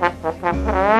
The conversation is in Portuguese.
Ha ha ha ha!